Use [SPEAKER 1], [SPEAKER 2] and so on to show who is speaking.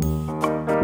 [SPEAKER 1] Música